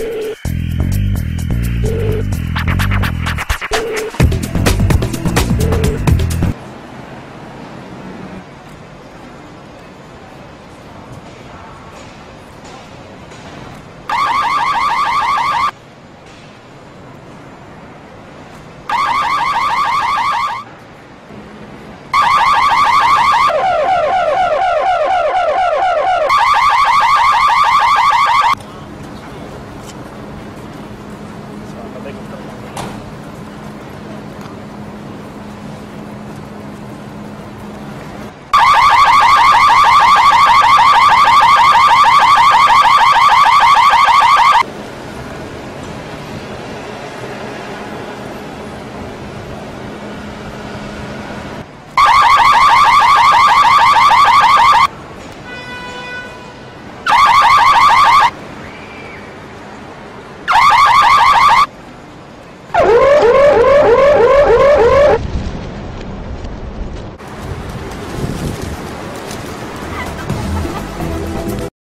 Bye. like